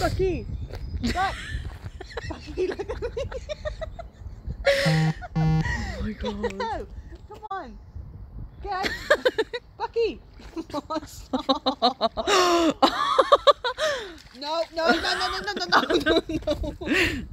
Bucky! Stop. Bucky, look at me! oh my god. No! Come on! Get Bucky! Come no, no, no, no, no, no, no, no, no!